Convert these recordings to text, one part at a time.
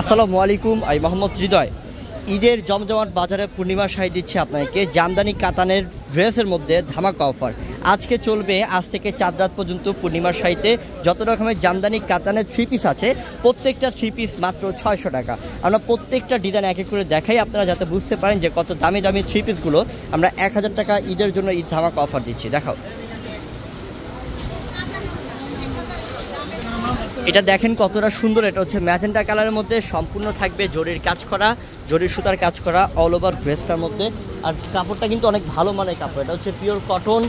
আসসালামু আলাইকুম, আমি মোহাম্মদ হৃদয়। ঈদের জমজমাট বাজারে পূর্ণিমা শাড়ি দিচ্ছে আপনাকে জামদানি কাতানের ড্রেসের মধ্যে ধামাকা অফার। আজকে চলবে, আজ থেকে চার রাত পর্যন্ত পূর্ণিমার শাড়িতে যত রকমের জামদানি কাতানের থ্রি পিস আছে, প্রত্যেকটা থ্রি পিস মাত্র ছয়শো টাকা। আমরা প্রত্যেকটা ডিজাইন এক এক করে দেখাই, আপনারা যাতে বুঝতে পারেন যে কত দামি দামি থ্রি পিসগুলো আমরা এক হাজার টাকা ঈদের জন্য ঈদ ধামাকা অফার দিচ্ছি। দেখাও। এটা দেখেন কতটা সুন্দর, এটা হচ্ছে ম্যাজেন্টা কালারের মধ্যে সম্পূর্ণ থাকবে জরির কাজ করা, জরির সুতার কাজ করা অল ওভার ড্রেসটার মধ্যে। আর কাপড়টা কিন্তু অনেক ভালো মানের কাপড়, এটা হচ্ছে পিওর কটন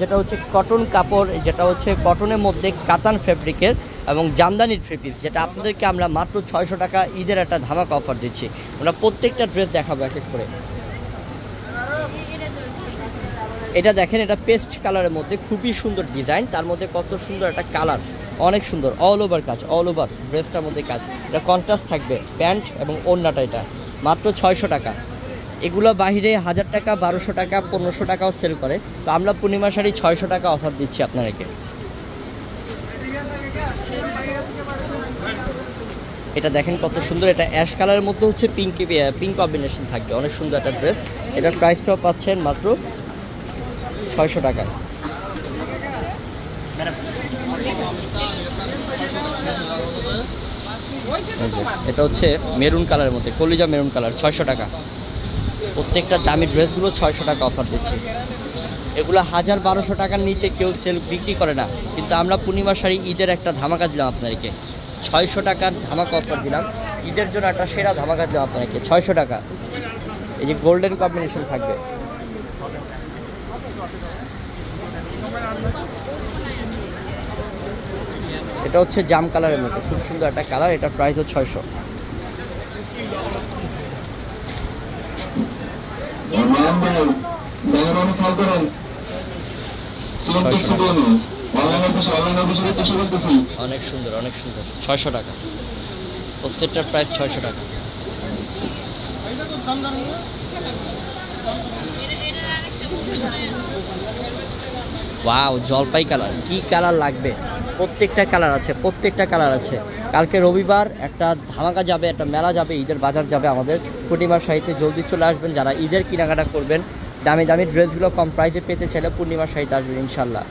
যেটা হচ্ছে কটন কাপড়, যেটা হচ্ছে কটনের মধ্যে কাতান ফেব্রিকের এবং জামদানির পিস যেটা আপনাদেরকে আমরা মাত্র ছয়শো টাকা ঈদের একটা ধামাকা অফার দিচ্ছি। আমরা প্রত্যেকটা ড্রেস দেখাবো এক এক করে। এটা দেখেন, এটা পেস্ট কালারের মধ্যে খুবই সুন্দর ডিজাইন তার মধ্যে কত সুন্দর একটা কালার অনেক সুন্দর অল ওভার কাজ অল ওভার ড্রেসটার মধ্যে কাজ। এটা কন্ট্রাস্ট থাকবে প্যান্ট এবং ওড়নাটা এটা, মাত্র ছয়শো টাকা। এগুলো বাহিরে হাজার টাকা, বারোশো টাকা, পনেরোশো টাকাও সেল করে। তো আমরা পূর্ণিমা শাড়ি ছয়শো টাকা অফার দিচ্ছি আপনাদেরকে। এটা দেখেন কত সুন্দর, এটা অ্যাশ কালারের মধ্যে হচ্ছে পিঙ্ক পিঙ্ক কম্বিনেশন থাকবে, অনেক সুন্দর একটা ড্রেস এটার প্রাইসটাও পাচ্ছেন মাত্র ছয়শো টাকা এটা হচ্ছে মেরুন কালারের মধ্যে কলিজা মেরুন কালার ছয়শো টাকা। প্রত্যেকটা দামি ড্রেসগুলো ছয়শো টাকা অফার দিচ্ছি। এগুলো হাজার বারোশো টাকার নিচে কেউ সেল বিক্রি করে না। কিন্তু আমরা পূর্ণিমা শাড়ি ঈদের একটা ধামাকা দিলাম আপনাদেরকে। ছয়শো টাকার ধামাকা অফার দিলাম। ঈদের জন্য একটা সেরা ধামাকা দিলাম আপনাদেরকে ছয়শো টাকা। এই যে গোল্ডেন কম্বিনেশন থাকবে। এটা হচ্ছে জাম কালারের মতো খুব সুন্দর একটা কালার এটা প্রাইস হচ্ছে ছয়শো। অনেক সুন্দর অনেক সুন্দর। ছয়শো টাকা। প্রত্যেকটার প্রাইস ছয়শো টাকা। ওয়াও জলপাই কালার কি কালার লাগবে? প্রত্যেকটা কালার আছে, প্রত্যেকটা কালার আছে। কালকে রবিবার একটা ধামাকা যাবে, একটা মেলা যাবে, ঈদের বাজার যাবে আমাদের। পূর্ণিমার সাহিত্যে জলদি চলে আসবেন, যারা ঈদের কেনাকাটা করবেন, দামি দামি ড্রেসগুলো কম প্রাইসে পেতে চাইলে পূর্ণিমার সাহিত্যে আসবেন ইনশাল্লাহ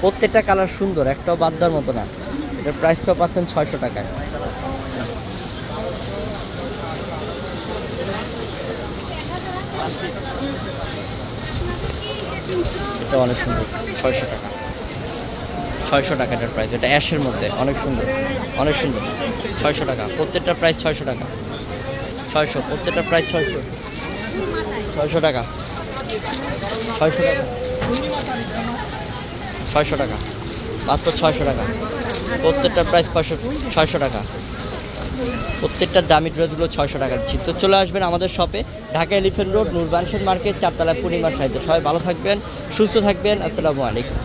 প্রত্যেকটা কালার সুন্দর, একটাও বাদ দেওয়ার মতো না। এটার প্রাইসটাও পাচ্ছেন ছয়শো টাকায়। এটা অনেক সুন্দর। ছয়শো টাকা। ছয়শো টাকা এটার প্রাইস এটা অ্যাশের মধ্যে, অনেক সুন্দর। অনেক সুন্দর। ছয়শো টাকা, প্রত্যেকটা প্রাইস ছয়শো টাকা। ছয়শো, প্রত্যেকটা প্রাইস ছয়শো। ছয়শো টাকা। ছয়শো টাকা। ছয়শো টাকা। মাত্র ছয়শো টাকা। প্রত্যেকটা প্রাইস ছয়শো ছয়শো টাকা। প্রত্যেকটা দামি ড্রেসগুলো ছয়শো টাকা দিচ্ছি। তো চলে আসবেন আমাদের শপে ঢাকা এলিফেন্ট রোড নূরবানসেন মার্কেট চারতলা পূর্ণিমার সাহিত্য সবাই ভালো থাকবেন, সুস্থ থাকবেন, আসসালামু আলাইকুম।